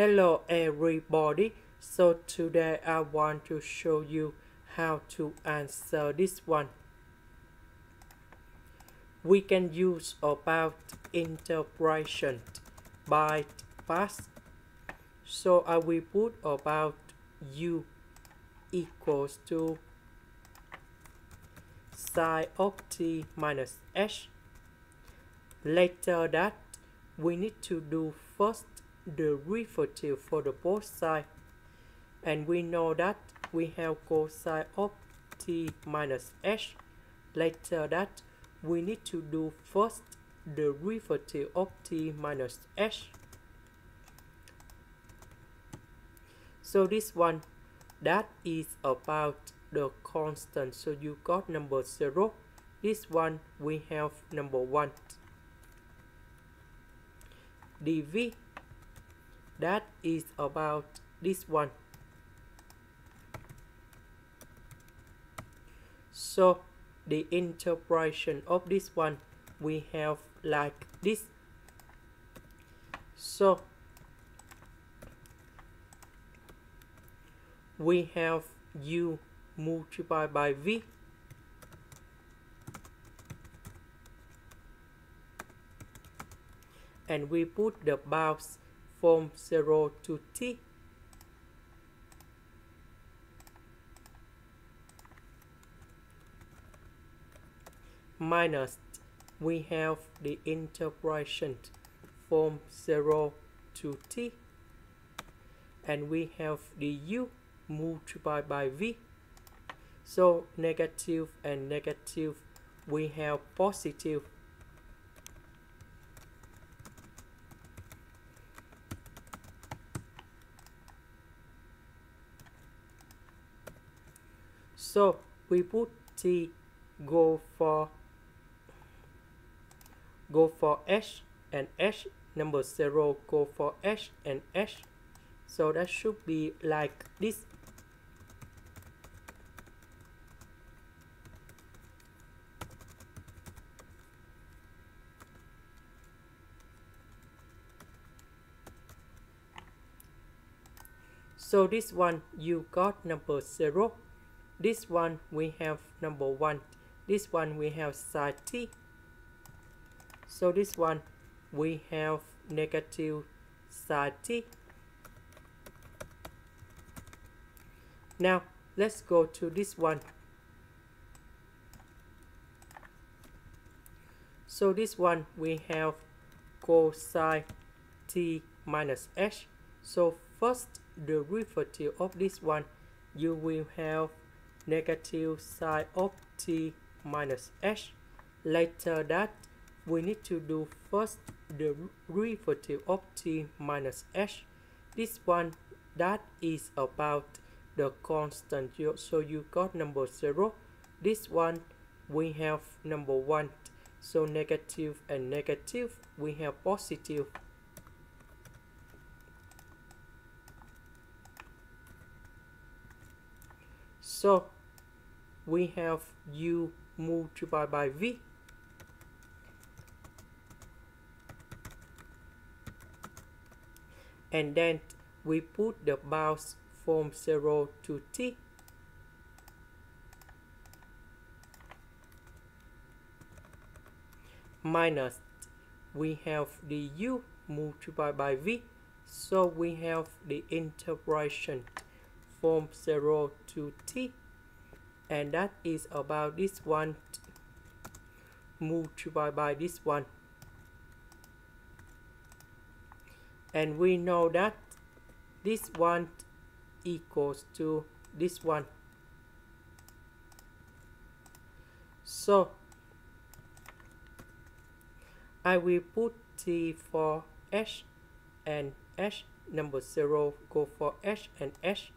Hello everybody. So today I want to show you how to answer this one. We can use about integration by parts. So I will put about u equals to sine of t minus h. Later that we need to do first the derivative for the both sides and we know that we have cosine of t minus h. Later that we need to do first the derivative of t minus h. So this one that is about the constant. So you got number zero. This one we have number one. Dv that is about this one. So the integration of this one we have like this. So we have u multiplied by v. And we put the bounds from 0 to t. Minus we have the integration from 0 to t. And we have the u multiplied by v. So negative and negative we have positive So we put T go for go for H and H number 0 go for H and H. So that should be like this. So this one you got number 0 this one we have number one. This one we have t so this one we have negative t now let's go to this one. So this one we have cosine t minus h. So first the derivative of this one you will have negative sine of t minus h. Later that, we need to do first the derivative of t minus h. This one, that is about the constant. So you got number 0. This one, we have number 1. So negative and negative, we have positive. So we have u multiplied by v. And then we put the bounds from 0 to t. Minus we have the u multiplied by v. So we have the integration from 0 to t and that is about this one multiplied by this one. And we know that this one equals to this one. So I will put T for H and H number 0 go for H and H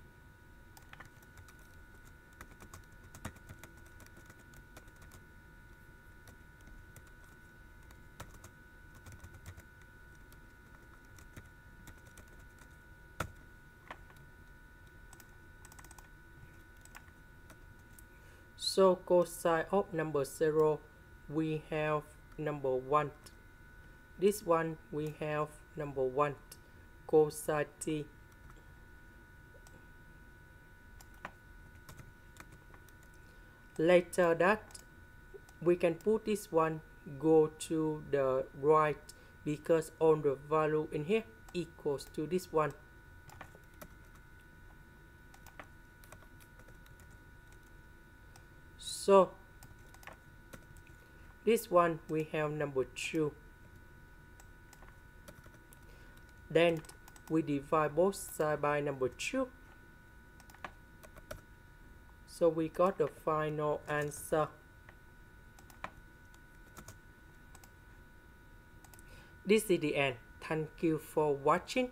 So cosine of number 0, we have number 1. This one we have number 1. cosine t later that we can put this one go to the right because all the value in here equals to this one so this one we have number 2 then we divide both sides by number 2 so we got the final answer. This is the end. Thank you for watching